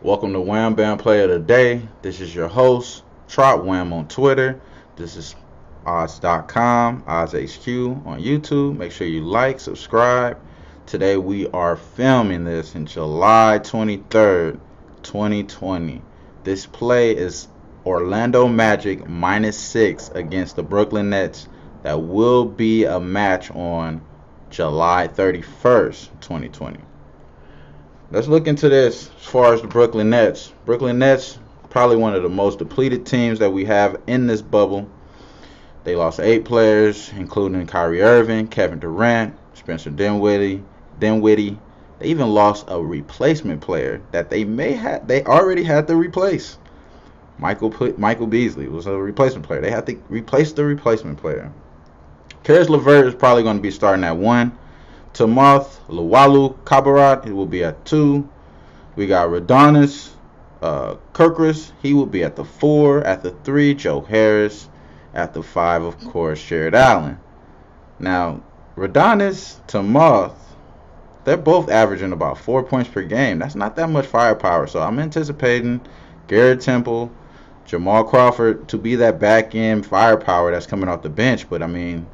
Welcome to Wam Bam Player of the Day. This is your host, Trot Wam on Twitter. This is odds.com, OddsHQ on YouTube. Make sure you like, subscribe. Today we are filming this in July 23rd, 2020. This play is Orlando Magic minus six against the Brooklyn Nets. That will be a match on July 31st, 2020. Let's look into this as far as the Brooklyn Nets. Brooklyn Nets, probably one of the most depleted teams that we have in this bubble. They lost eight players, including Kyrie Irving, Kevin Durant, Spencer Dinwiddie, Dinwiddie. They even lost a replacement player that they may have they already had to replace. Michael Michael Beasley was a replacement player. They had to replace the replacement player. Caris LeVert is probably going to be starting at one. Timothé Luwawu, Cabarrot, he will be at two. We got Rodions uh, Kurucs, he will be at the four. At the three, Joe Harris. At the five, of course, Jarrett Allen. Now, Rodions Timothé, they're both averaging about four points per game. That's not that much firepower. So I'm anticipating Garrett Temple, Jamal Crawford to be that back end firepower that's coming off the bench. But I mean,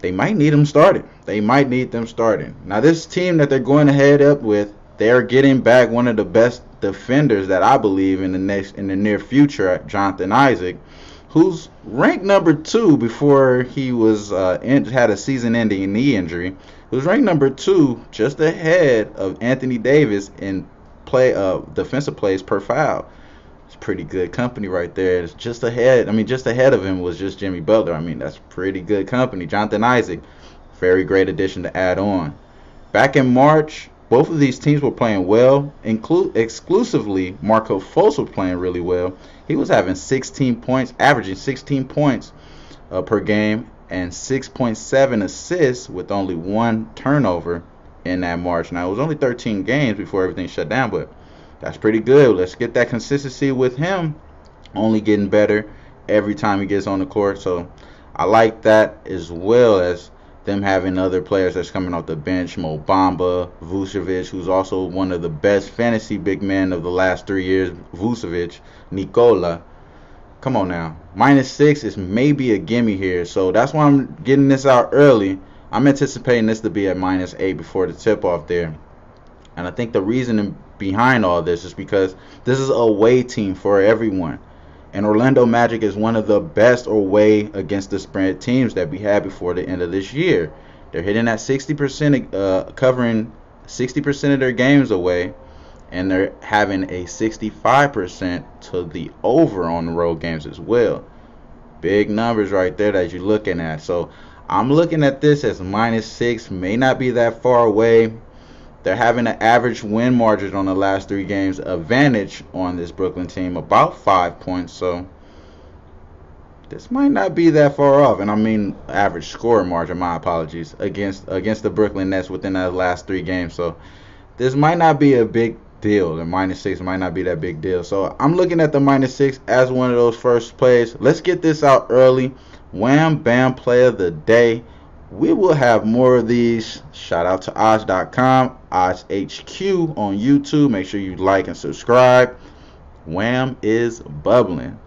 they might need them starting. They might need them starting. Now, this team that they're going ahead up with, they're getting back one of the best defenders that I believe in the next in the near future, Jonathan Isaac, who's ranked number two before he was uh, in, had a season-ending knee injury. Was ranked number two, just ahead of Anthony Davis in play uh, defensive plays per foul pretty good company right there. It's just ahead. I mean, just ahead of him was just Jimmy Butler. I mean, that's pretty good company. Jonathan Isaac, very great addition to add on. Back in March, both of these teams were playing well. Include exclusively, Markelle Fultz was playing really well. He was having 16 points, averaging 16 points uh, per game, and 6.7 assists with only one turnover in that March. Now it was only 13 games before everything shut down, but that's pretty good. Let's get that consistency with him. Only getting better every time he gets on the court. So I like that as well as them having other players that's coming off the bench. Mo Bamba, Vucevic, who's also one of the best fantasy big men of the last three years. Vucevic, Nikola. Come on now. Minus six is maybe a gimme here. So that's why I'm getting this out early. I'm anticipating this to be at minus eight before the tip off there. And I think the reason behind all this is because this is a away team for everyone. And Orlando Magic is one of the best away against the spread teams that we had before the end of this year. They're hitting at 60%, uh, covering 60% of their games away, and they're having a 65% to the over on the road games as well. Big numbers right there that you're looking at. So I'm looking at this as minus six, may not be that far away. They're having an average win margin on the last three games advantage on this Brooklyn team, about five points. So this might not be that far off. And I mean average score margin. My apologies against against the Brooklyn Nets within the last three games. So this might not be a big deal. The minus six might not be that big deal. So I'm looking at the minus six as one of those first plays. Let's get this out early. Wam bam play of the day we will have more of these. Shout out to odds.com, OddsHQ on YouTube. Make sure you like and subscribe. Wam is bubbling.